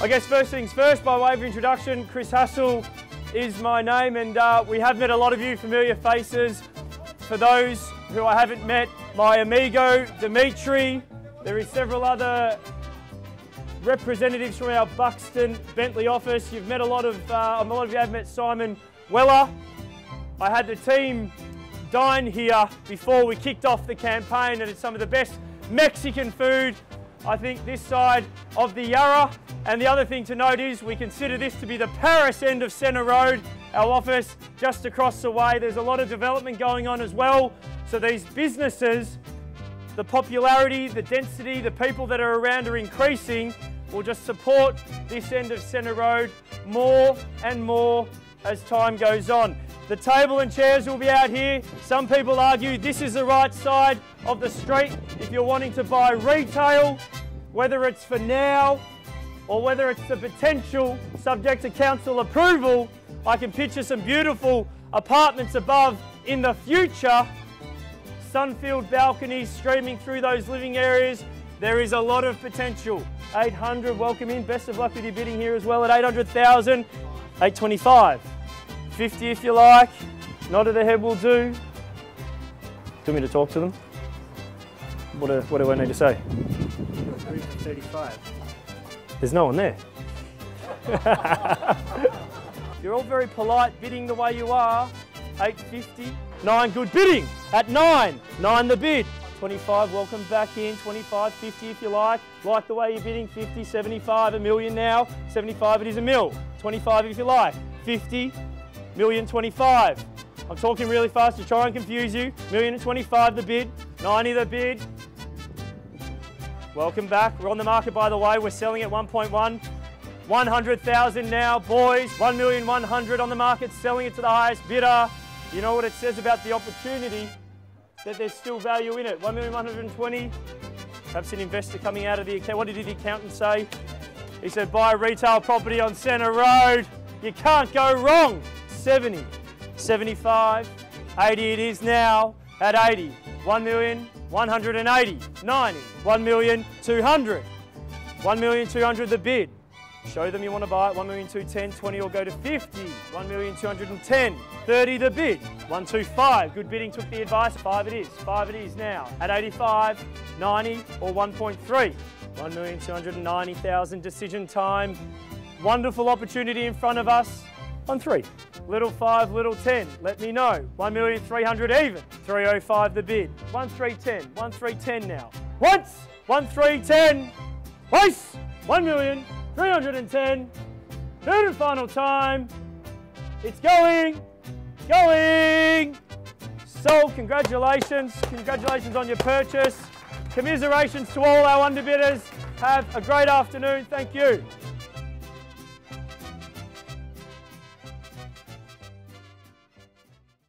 I guess first things first, by way of introduction, Chris Hassall is my name and uh, we have met a lot of you familiar faces. For those who I haven't met, my amigo Dimitri, there is several other representatives from our Buxton Bentleigh office. You've met a lot of, uh, a lot of you have met Simon Weller. I had the team dine here before we kicked off the campaign and it's some of the best Mexican food I think this side of the Yarra. And the other thing to note is we consider this to be the Paris end of Centre Road, our office just across the way. There's a lot of development going on as well. So these businesses, the popularity, the density, the people that are around are increasing will just support this end of Centre Road more and more as time goes on. The table and chairs will be out here. Some people argue this is the right side of the street if you're wanting to buy retail, whether it's for now or whether it's the potential subject to council approval. I can picture some beautiful apartments above in the future. Sunfield balconies streaming through those living areas. There is a lot of potential. 800, welcome in. Best of luck with your bidding here as well at 800,000, 825. 50 if you like. Nod of the head will do. Do me to talk to them? What do, what do I need to say? 35. There's no one there. You're all very polite, bidding the way you are. 850. Nine, good bidding. At nine, nine the bid. 25, welcome back in. 25, 50 if you like. Like the way you're bidding, 50, 75, a million now. 75, it is a mil. 25 if you like. 50, million 25. I'm talking really fast to try and confuse you. Million and 25 the bid, 90 the bid. Welcome back. We're on the market by the way. We're selling at 1.1. 100,000 now, boys. 1,100 on the market, selling it to the highest bidder. You know what it says about the opportunity, that there's still value in it. 1,120. Perhaps an investor coming out of the account. What did the accountant say? He said, buy a retail property on Centre Road. You can't go wrong. 70, 75, 80 it is now at 80, 1 million, 180, 90, 1 million, 200, 1 million, 200 the bid. Show them you want to buy it, 1 million, 210, 20 will go to 50, 1 million, 210, 30 the bid, 125, good bidding. Took the advice, 5 it is, 5 it is now, at 85, 90 or 1.3, 1,290,000 decision time, wonderful opportunity in front of us, on 3. Little 5, little 10, let me know. 1,300 even. 305 the bid. 1310, 1310 now. Once, 1310. Twice, 1,310. Third and final time. It's going, going. Sold, congratulations. Congratulations on your purchase. Commiserations to all our underbidders. Have a great afternoon. Thank you.